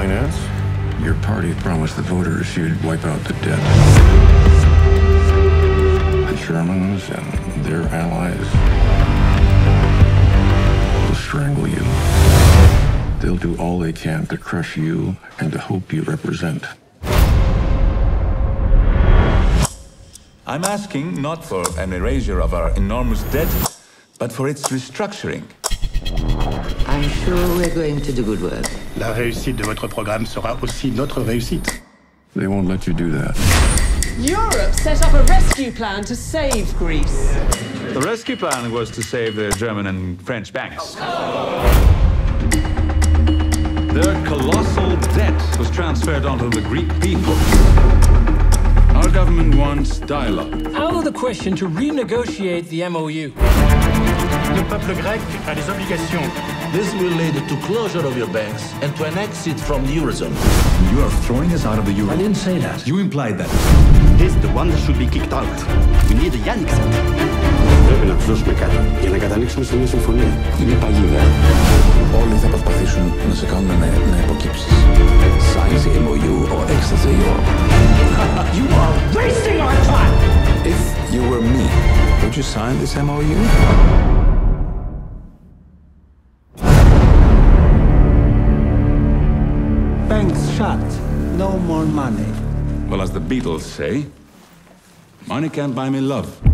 finance. Your party promised the voters you'd wipe out the debt. The Germans and their allies will strangle you. They'll do all they can to crush you and the hope you represent. I'm asking not for an erasure of our enormous debt, but for its restructuring. I'm sure we're going to do good work. La réussite de votre programme sera aussi notre réussite. They won't let you do that. Europe set up a rescue plan to save Greece. The rescue plan was to save the German and French banks. Their colossal debt was transferred onto the Greek people. Our government wants dialogue. Out of the question to renegotiate the MOU. Le peuple grec a des obligations. This will lead to closure of your banks and to an exit from the Eurozone. You are throwing us out of the euro. I didn't say that. You implied that. He's the one that should be kicked out. We need Yannick. Πρέπει να τους δώσουμε κάτι για να καταλήξουμε σε μια συμφωνία. Είναι παγίδα. Όλοι θα προσπαθήσουν να σε κάνουν να, να υποκύψεις. Sign the MOU or exit the euro. You are wasting our time! If you were me, would you sign this MOU? Banks shut. No more money. Well, as the Beatles say, money can't buy me love.